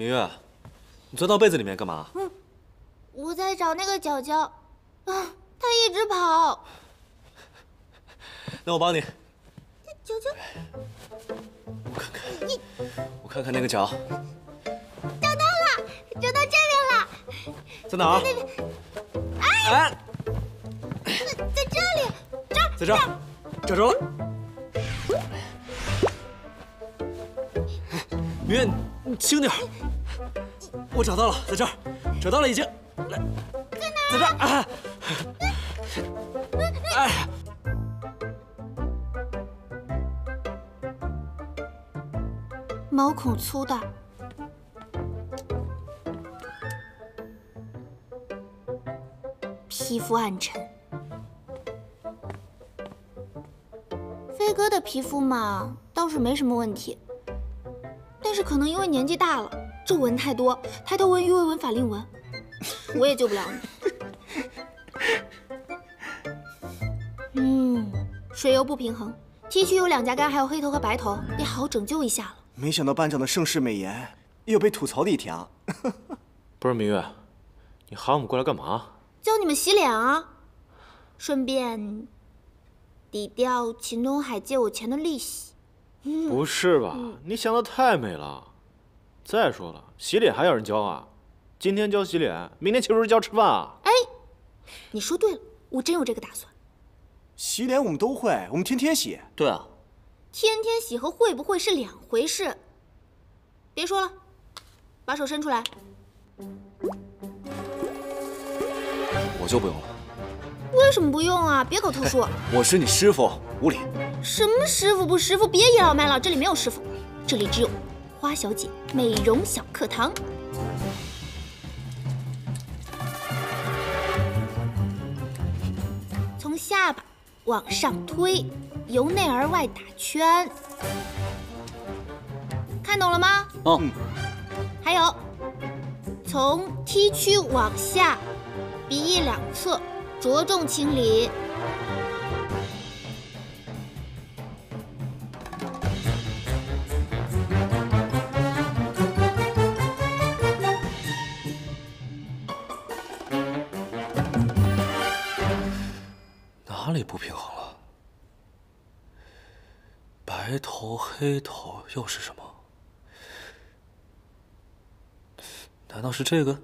明月，你钻到被子里面干嘛？我在找那个角角，啊，它一直跑。那我帮你，角角，我看看，我看看那个角找到了，找到这边了，在哪儿？哎，在这里，这儿，在这儿，找着了。明月，你轻点儿。我找到了，在这儿，找到了已经。来，在这儿。啊哎，毛孔粗大，皮肤暗沉。飞哥的皮肤嘛，倒是没什么问题，但是可能因为年纪大了，皱纹太多，抬头纹、鱼尾纹、法令纹，我也救不了你。嗯，水油不平衡，T 区有两颊干，还有黑头和白头，得好好拯救一下了。没想到班长的盛世美颜也有被吐槽的一天啊！不是明月，你喊我们过来干嘛？教你们洗脸啊，顺便抵掉秦东海借我钱的利息。不是吧？你想的太美了。再说了，洗脸还要人教啊？今天教洗脸，明天岂不是教吃饭啊？哎，你说对了，我真有这个打算。洗脸我们都会，我们天天洗。对啊，天天洗和会不会是两回事。别说了，把手伸出来。我就不用了。为什么不用啊？别搞特殊。我是你师傅，无礼。什么师傅不师傅？别倚老卖老，这里没有师傅，这里只有花小姐美容小课堂。从下巴往上推，由内而外打圈，看懂了吗？哦，还有，从 T 区往下，鼻翼两侧着重清理。哪里不平衡了？白头黑头又是什么？难道是这个？